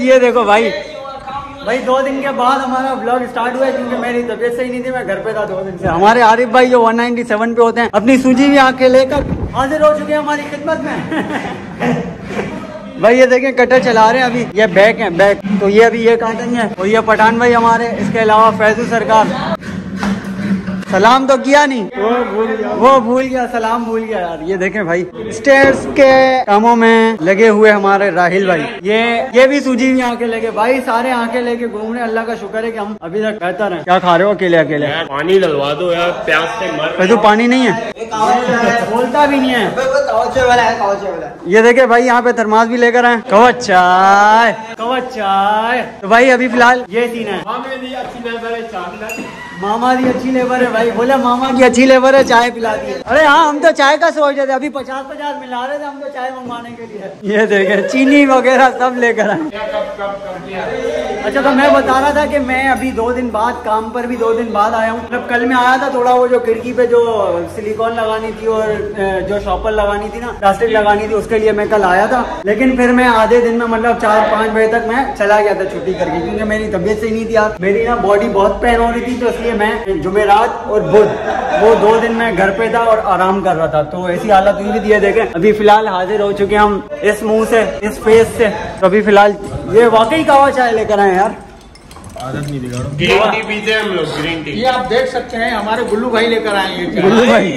ये देखो भाई। भाई, दो दिन के बाद हमारा व्लॉग स्टार्ट हुआ है क्योंकि मेरी तबीयत सही नहीं थी, मैं घर पे था दो दिन से। हमारे आरिफ भाई जो 197 पे होते हैं, अपनी सूजी भी आके लेकर हाजिर हो चुके हैं हमारी खिदमत में। भाई, ये देखें, कटर चला रहे हैं अभी। ये बैक है बैक तो ये अभी ये काटेंगे और ये पठान भाई हमारे, इसके अलावा फैजू सरकार। सलाम तो किया नहीं। वो भूल गया। वो भूल गया सलाम भूल गया यार। ये देखें भाई। स्टेयर्स के कामों में लगे हुए हमारे राहिल भाई। ये ये भी सूजी भी आके लेके भाई सारे आके लेके घूम रहे अल्लाह का शुक्र है कि हम अभी तक बेहतर हैं। क्या खा रहे हो अकेले अकेले? यार पानी डलवा दो यार प्यास से मर वैसे पानी नहीं है। बोलता भी नहीं है। ये देखे भाई यहाँ पे थरमास भी लेकर आए। कवच चाय। कवच चाय। तो भाई अभी फ़िलहाल ये सीन है। मामा की अच्छी लेबर है भाई। बोले मामा की अच्छी लेबर है चाय पिला दी। अरे हाँ हम तो चाय का सोच रहे थे। अभी पचास पचास मिला रहे थे हम तो चाय मंगवाने के लिए। ये देखे चीनी वगैरह सब लेकर आए। अच्छा तो मैं बता रहा था कि मैं अभी दो दिन बाद काम पर भी दो दिन बाद आया हूँ। मतलब कल मैं आया था थोड़ा वो जो खिड़की पे जो सिलिकॉन लगानी थी और जो शॉपर लगानी थी ना प्लास्टिक लगानी थी उसके लिए मैं कल आया था। लेकिन फिर मैं आधे दिन में मतलब चार पाँच बजे तक मैं चला गया था छुट्टी करके क्योंकि मेरी तबीयत सही नहीं थी यार मेरी ना बॉडी बहुत पेन हो रही थी तो इसलिए मैं जुमेरात और बुध, वो दो दिन मैं घर पे था और आराम कर रहा था। तो ऐसी हालत हुई थी, ये देखें। अभी फ़िलहाल हाजिर हो चुके हम इस मुँह से, इस फेस से। तो अभी फ़िलहाल ये वाकई कावा चाय लेकर आए यार। ग्रीन टी पीते हैं हम लोग ग्रीन टी ये आप देख सकते हैं हमारे गुल्लू भाई लेकर आए हैं गुल्लू भाई।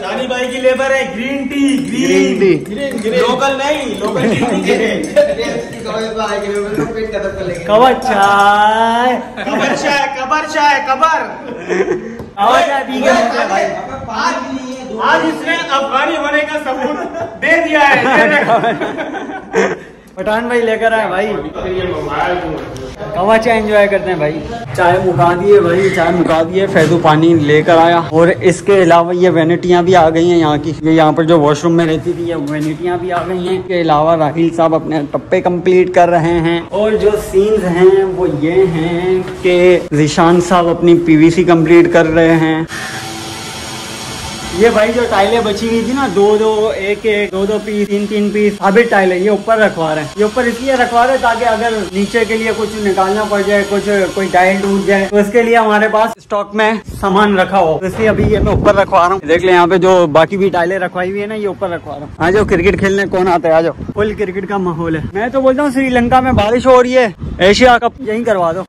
शानी भाई की लेबर है green tea green tea local नहीं लोकल कवच चाय। कबर चाय कबर चाय कबर आज इसने अफगानी होने का सबूत दे दिया है। पठान भाई लेकर आए भाई। मोबाइल चाय एंजॉय करते हैं भाई। चाय मुका दिए भाई, चाय मुका दिए, फैजू पानी लेकर आया। और इसके अलावा ये वेनिटियाँ भी आ गई हैं यहाँ की। ये यहाँ पर जो वॉशरूम में रहती थी, ये वेनिटियाँ भी आ गई हैं। इसके अलावा राहिल साहब अपने टप्पे कंप्लीट कर रहे हैं। और जो सीन्स हैं, वो ये हैं कि जिशान साहब अपनी पीवीसी कंप्लीट कर रहे हैं। ये भाई जो टाइलें बची हुई थी ना, दो दो, एक एक, दो दो पीस, तीन तीन पीस अभी टाइलें, ये ऊपर रखवा रहे हैं। ये ऊपर इसलिए रखवा रहे हैं ताकि अगर नीचे के लिए कुछ निकालना पड़ जाए, कुछ, कोई टाइल टूट जाए तो इसके लिए हमारे पास स्टॉक में सामान रखा हो तो इसलिए अभी ये मैं ऊपर रखवा रहा हूँ। देख ले यहाँ पे जो बाकी भी टाइलें रखवाई हुई है ना, ये ऊपर रखवा रहा हूँ। आ जाओ, क्रिकेट खेलने कौन आता है? आ जाओ। फुल क्रिकेट का माहौल है। मैं तो बोलता हूँ, श्रीलंका में बारिश हो रही है। एशिया कप यही करवा दो।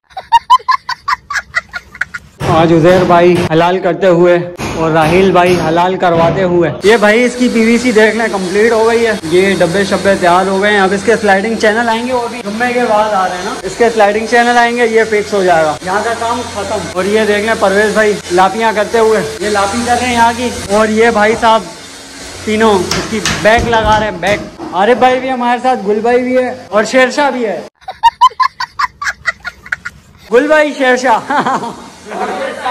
आज उजैर भाई हलाल करते हुए और राहिल भाई हलाल करवाते हुए। ये भाई इसकी पीवीसी देख लें कंप्लीट हो गई है। ये डब्बे शब्बे तैयार हो गए हैं। अब इसके स्लाइडिंग चैनल आएँगे वो भी। जुम्मे के बाद आ रहे हैं ना। इसके स्लाइडिंग चैनल आएँगे, ये फिक्स हो जाएगा। यहाँ का काम खत्म। और ये देख लें परवेज भाई, लापियाँ करते हुए। ये लापी कर रहे हैं यहाँ की। और ये भाई साहब, तीनों, इसकी बैग लगा रहे हैं बैग आरिफ भाई भी हमारे साथ, गुल भाई भी है, और शेरशाह भी है। गुल भाई, शेरशाह।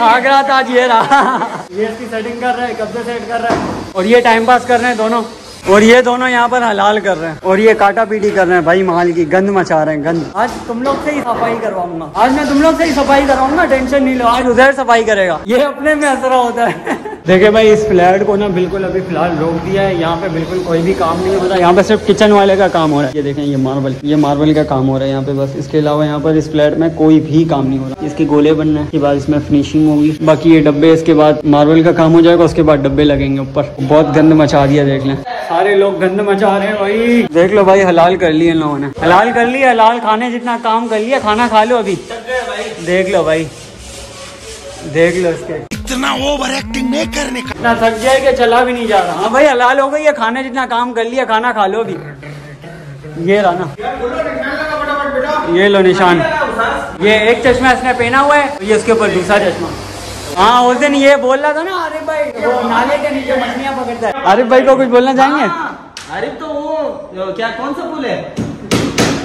आगरा ताज ये रहा। ये इसकी सेटिंग कर रहे हैं कब्जे सेट कर रहे हैं। और ये टाइम पास कर रहे हैं दोनों। और ये दोनों यहाँ पर हलाल कर रहे हैं। और ये काटा पीटी कर रहे हैं भाई माल की गंद मचा रहे हैं गंद। आज तुम लोग से ही सफ़ाई करवाऊँगा। आज मैं तुम लोग से ही सफ़ाई करवाऊँगा टेंशन नहीं लो। आज उधर सफ़ाई करेगा। ये अपने में असरा होता है। देखिए भाई, इस फ्लैट को ना बिल्कुल अभी फ़िलहाल रोक दिया है। यहाँ पे बिल्कुल कोई भी काम नहीं होता यहाँ पे सिर्फ़ किचन वाले का काम हो रहा है। ये देखें, ये मार्बल ये मार्बल का काम हो रहा है यहाँ पे बस। इसके अलावा यहाँ पर इस फ्लैट में कोई भी काम नहीं हो रहा। इसके गोले बनना इसके बाद इसमें फिनिशिंग होगी। बाकी ये डब्बे, इसके बाद मार्बल का काम हो जाएगा, उसके बाद डब्बे लगेंगे ऊपर। बहुत गंद मचा दिया, देख लें। सारे लोग गंद मचा रहे हैं भाई। देख लो भाई, हलाल कर लिए इन लोगों ने। हलाल कर लिया हलाल। खाने जितना काम कर लिया, खाना खा लो अभी। देख लो भाई। देख लो इसके। इतना ओवर एक्टिंग नहीं करने का। इतना थक जाए कि चला भी नहीं जा रहा। हाँ भाई हलाल हो गई है खाने जितना काम कर लिया खाना खा लो अभी ये रहा ना। ये लो निशान। ये एक चश्मा इसने पहना हुआ है ये उसके ऊपर दूसरा चश्मा। हाँ उस दिन ये बोल रहा था ना आरिफ भाई वो नाले के नीचे मछलियाँ पकड़ता है। आरिफ भाई को कुछ बोलना चाहेंगे? अरे तो वो क्या कौन सा पुल है?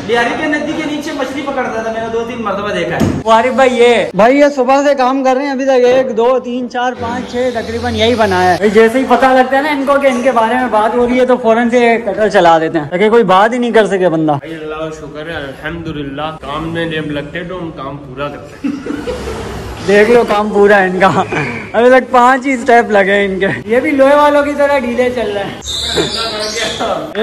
लियारी के नदी के नीचे मछली पकड़ता था मैंने दो तीन मरतबा देखा है। वारिफ आरिफ भाई ये भाई ये सुबह से काम कर रहे हैं अभी तक एक दो तीन चार पाँच छह तकरीबन यही बनाया है। जैसे ही पता लगता है ना इनको कि इनके बारे में बात हो रही है तो फ़ौरन से कटर चला देते हैं। ताकि कोई बात ही नहीं कर सके बंदा। अल्लाह शुक्र है अलहमदुल्ला काम में जब लगते तो हम काम पूरा करते हैं। देख लो काम पूरा है इनका। अभी तक पाँच ही स्टेप लगे इनके। ये भी लोहे वालों की तरह ढीले चल रहे हैं।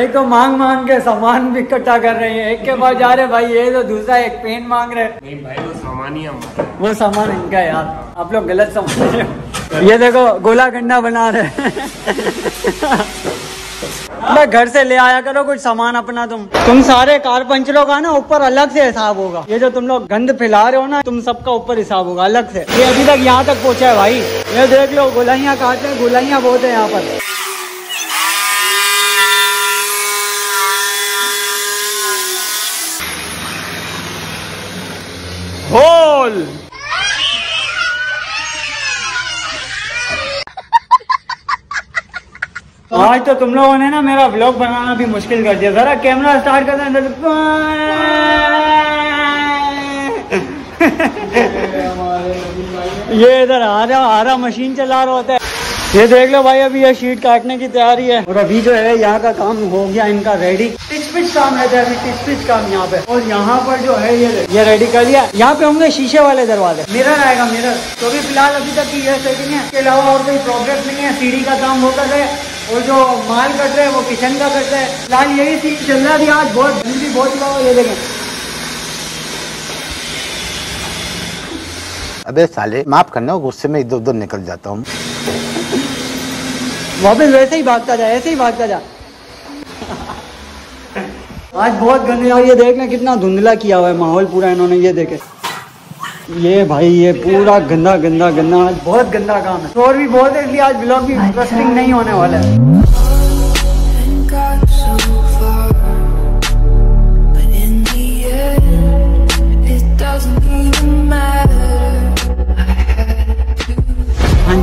एक तो मांग मांग के सामान भी इकट्ठा कर रहे हैं। एक के बाद जा रहे भाई ये तो दूसरा एक पेन मांग रहे नहीं भाई वो सामान ही हमारा वो सामान इनका है यार। आप लोग गलत समझ रहे हो। ये देखो गोला गंडा बना रहे मैं घर से ले आया करो, कुछ सामान अपना तुम। तुम सारे कार पंचरों का ना ऊपर अलग से हिसाब होगा। ये जो तुम लोग गंद फैला रहे हो ना, तुम सबका ऊपर हिसाब होगा, अलग से। ये अभी तक यहाँ तक पहुँचा है भाई। ये देख लो, गोलाइयाँ काटते हैं, गोलाइयाँ बहुत है यहाँ पर। होल आज तो तुम लोगों ने ना मेरा ब्लॉग बनाना भी मुश्किल कर दिया। जरा कैमरा स्टार्ट करते हैं अंदर ये इधर आ रहा आ रहा मशीन चला रहा होता है। ये देख लो भाई, अभी ये शीट काटने की तैयारी है। और अभी जो है, यहाँ का काम हो गया इनका रेडी टिच पिच काम रहता है अभी टिच पिच काम यहाँ पे। और यहाँ पर जो है, ये ये रेडी कर लिया। यहाँ पे होंगे शीशे वाले दरवाजे। मिरर आएगा मिरर तो अभी फ़िलहाल अभी तक की ये सेटिंग है। इसके अलावा और कोई प्रोग्रेस नहीं है। सीढ़ी का काम कर रहे हैं और जो माल कट रहे हैं वो किचन का करते हैं। फ़िलहाल यही सीन चल रहा है। आज बहुत जल्दी बहुत हुआ ये देखें। अबे साले माफ़ करना गुस्से में इधर उधर निकल जाता हूँ। वापस वैसे ही भागता जा ऐसे ही भागता जा। आज बहुत गंदे और ये देख लें कितना धुंधला किया हुआ है माहौल पूरा इन्होंने ये देखे। ये भाई, ये पूरा गंदा गंदा गंदा। आज बहुत गंदा काम है। और भी बहुत है, इसलिए आज ब्लॉग भी इंटरेस्टिंग नहीं होने वाला है।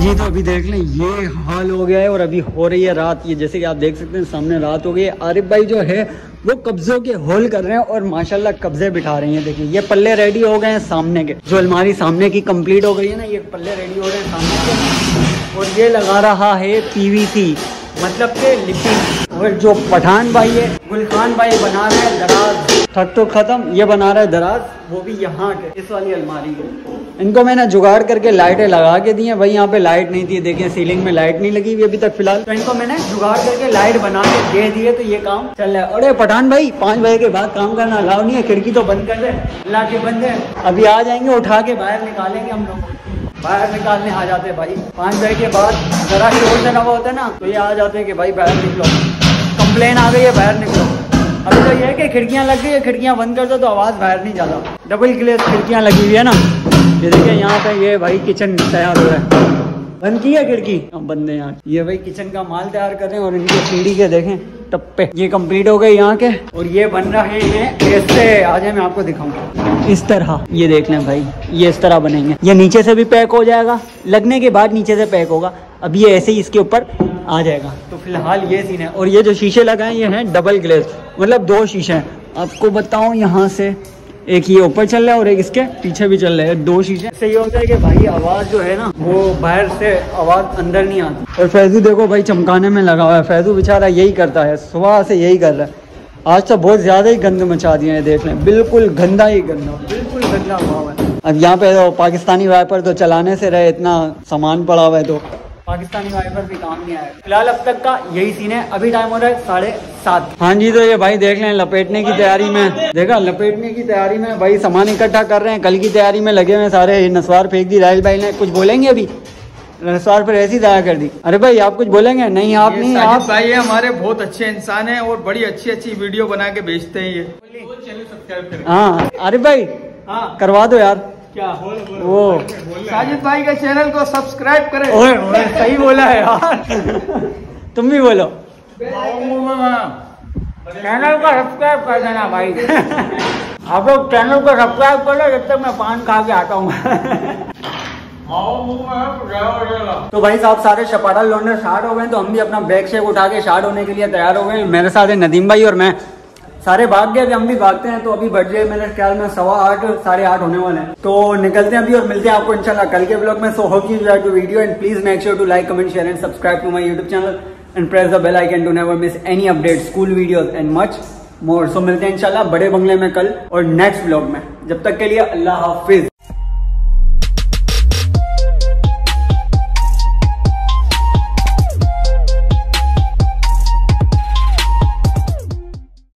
जी तो अभी देख लें, ये हाल हो गया है और अभी हो रही है रात। ये जैसे कि आप देख सकते हैं, सामने रात हो गई है। आरिफ भाई जो है, वो कब्जों के होल कर रहे हैं और माशाल्लाह कब्जे बिठा रही हैं। देखिए, ये पल्ले रेडी हो गए हैं सामने के। जो अलमारी सामने की कंप्लीट हो गई है ना, ये पल्ले रेडी हो गए हैं सामने के। और ये लगा रहा है पीवीसी मतलब के लिपि और जो पठान भाई है, गुलखान भाई बना रहे हैं, दराज। थक तो खत्म ये बना रहा है दराज। वो भी यहाँ के इस वाली अलमारी के इनको मैंने जुगाड़ करके लाइटें लगा के दी हैं। भाई यहाँ पे लाइट नहीं थी देखें सीलिंग में लाइट नहीं लगी हुई अभी तक फ़िलहाल। तो इनको मैंने जुगाड़ करके लाइट बना के दे दिए तो ये काम चल रहा है। अरे पठान भाई पाँच बजे के बाद काम करना अलाउ नहीं है खिड़की तो बंद कर दे। अल्लाह के बंदे अभी आ जाएँगे उठा के बाहर निकालेंगे हम लोग। बाहर निकालने आ जाते हैं भाई। पाँच बजे के बाद जरा शोर से लगा होता है ना तो ये आ जाते हैं कि भाई बाहर निकलो। कंप्लेन आ गई है बाहर निकलो। अभी तो ये है कि खिड़कियाँ लग गई है खिड़कियाँ बंद कर दो तो आवाज़ बाहर नहीं जाता। डबल ग्लेस खिड़कियाँ लगी हुई है ना? ये देखिए, यहाँ पे ये भाई किचन तैयार हो रहा है। बंद की है खिड़की? अब बंद है यहाँ। ये भाई किचन का माल तैयार कर रहे हैं और इनके सीढ़ी के देखें, टप्पे। ये कंप्लीट हो गए यहाँ के। और ये बन रहे हैं ऐसे। आ जाए मैं आपको दिखाऊँगा। इस तरह। ये देख लें भाई, ये इस तरह बनेंगे। ये नीचे से भी पैक हो जाएगा। लगने के बाद नीचे से पैक होगा। अब ये ऐसे ही इसके ऊपर आ जाएगा। तो फ़िलहाल ये सीन है और ये जो शीशे लगाए, ये हैं डबल ग्लेस मतलब दो शीशे हैं। आपको बताऊँ यहाँ से, एक ये ऊपर चल रहा है और एक इसके पीछे भी चल रहा है। दो शीशे। से ये होता है कि भाई आवाज़ जो है ना, वो बाहर से आवाज़ अंदर नहीं आती। और फैजू देखो भाई चमकाने में लगा हुआ है। फैजू बेचारा यही करता है, सुबह से यही कर रहा है। आज तो बहुत ज़्यादा ही गंद मचा दिया है देख लें बिल्कुल गंदा ही गंदा, बिल्कुल गंदा हुआ है। अब यहाँ पे तो पाकिस्तानी वाइपर तो चलाने से रहे, इतना सामान पड़ा हुआ है तो। पाकिस्तानी वाइपर भी काम नहीं आया फ़िलहाल अब तक का यही सीन है। अभी टाइम हो रहा है साढ़े सात। हाँ जी तो ये भाई देख लें लपेटने की तैयारी में। देखा लपेटने की तैयारी में भाई सामान इकट्ठा कर रहे हैं। कल की तैयारी में लगे हुए सारे। नसवार फेंक दी राहल भाई ने। कुछ बोलेंगे अभी? नसवार पर ऐसी दया कर दी। अरे भाई आप कुछ बोलेंगे? नहीं आप नहीं आप भाई ये हमारे बहुत अच्छे इंसान हैं और बड़ी अच्छी अच्छी वीडियो बना के भेजते हैं ये। हाँ अरे भाई हाँ। करवा दो यार। क्या? वो। साजिद भाई के चैनल को सब्सक्राइब करें। ओए ओए सही बोला है यार। तुम भी बोलो। चैनल को सब्सक्राइब कर देना भाई। आप लोग चैनल को सब्सक्राइब कर लो जब तक मैं पान खा के आता हूँ। तो भाई साहब सारे शपाटा लौटने स्टार्ट हो गए तो हम भी अपना बैग शेक उठा के स्टार्ट होने के लिए तैयार हो गए मेरे साथ है नदीम भाई और मैं। सारे भाग गए, अभी हम भी भागते हैं तो अभी बढ़ जाए मेरे ख्याल में सवा आठ, साढ़े आठ होने वाले हैं। तो निकलते हैं अभी और मिलते हैं आपको, इंशाल्लाह, कल के ब्लॉग में। So hope you to video and please make sure to like comment share and subscribe to my YouTube channel and press the bell icon to never miss any update school video and much more so मिलते हैं, इंशाल्लाह, बड़े बंगले में कल और next blog में। जब तक के लिए अल्लाह हाफिज।